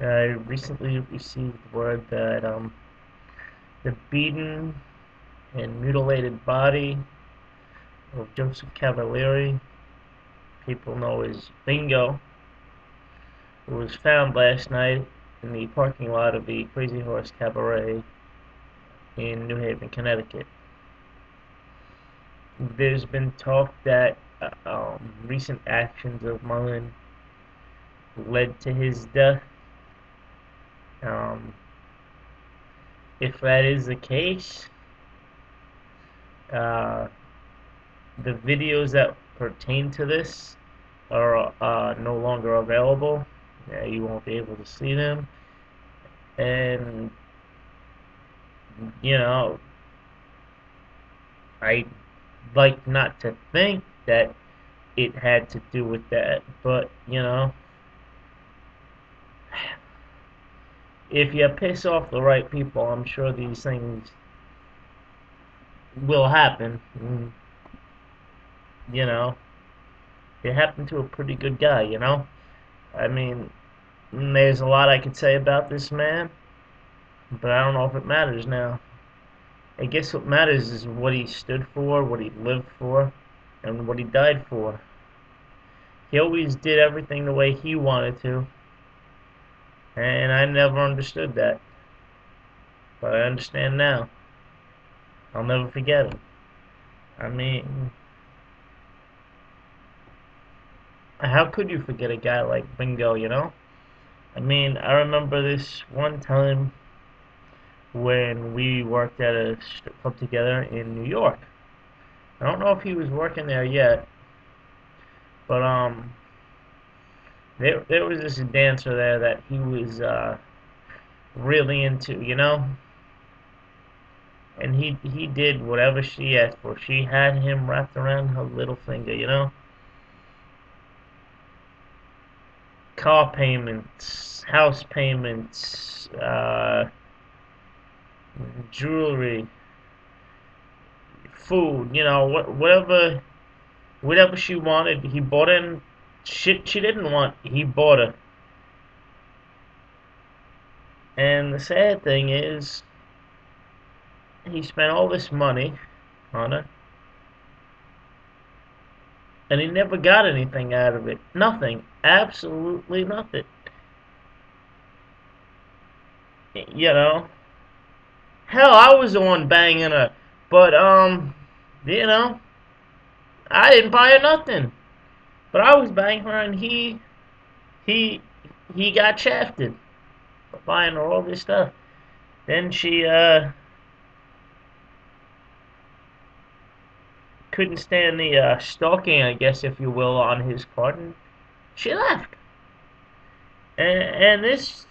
I recently received word that um, the beaten and mutilated body of Joseph Cavaliere, people know as Bingo, was found last night in the parking lot of the Crazy Horse Cabaret in New Haven, Connecticut. There's been talk that um, recent actions of Mullen led to his death. Um, if that is the case, uh, the videos that pertain to this are uh, no longer available. Yeah, you won't be able to see them. And, you know, I like not to think that it had to do with that, but, you know, if you piss off the right people, I'm sure these things will happen. And, you know, it happened to a pretty good guy, you know? I mean, there's a lot I could say about this man, but I don't know if it matters now. I guess what matters is what he stood for, what he lived for, and what he died for. He always did everything the way he wanted to, and I never understood that. But I understand now. I'll never forget him. I mean, how could you forget a guy like Bingo, you know? I mean, I remember this one time when we worked at a strip club together in New York. I don't know if he was working there yet, but um, there there was this dancer there that he was uh, really into, you know. And he he did whatever she asked for. She had him wrapped around her little finger, you know. car payments, house payments, uh, jewelry, food, you know, whatever, whatever she wanted, he bought in. Shit she didn't want, he bought her. And the sad thing is, he spent all this money on her, and he never got anything out of it. Nothing. Absolutely nothing. You know? Hell, I was the one banging her. But, um, you know, I didn't buy her nothing. But I was banging her and he, he, he got shafted for buying her all this stuff. Then she, uh, couldn't stand the uh, stalking, I guess, if you will, on his part, and she left. And, and this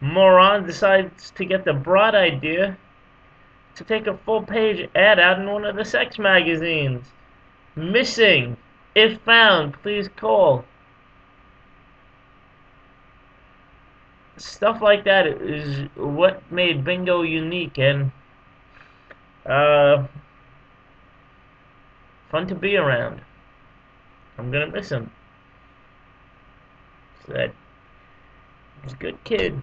moron decides to get the broad idea to take a full page ad out in one of the sex magazines. Missing. If found, please call. Stuff like that is what made Bingo unique and uh, fun to be around. I'm gonna miss him. So that he's a good kid.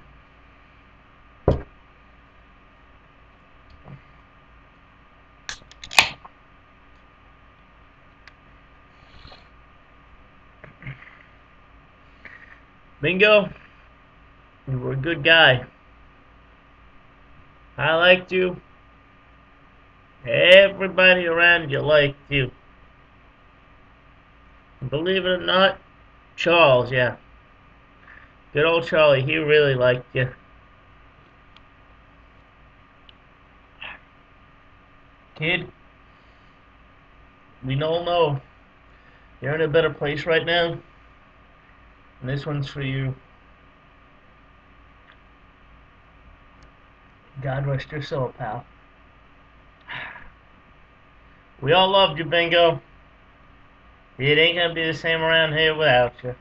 Bingo, you were a good guy. I liked you. Everybody around you liked you. Believe it or not, Charles, yeah. Good old Charlie, he really liked you. Kid, we all know you're in a better place right now. And this one's for you. God rest your soul, pal. We all loved you, Bingo. It ain't gonna be the same around here without you.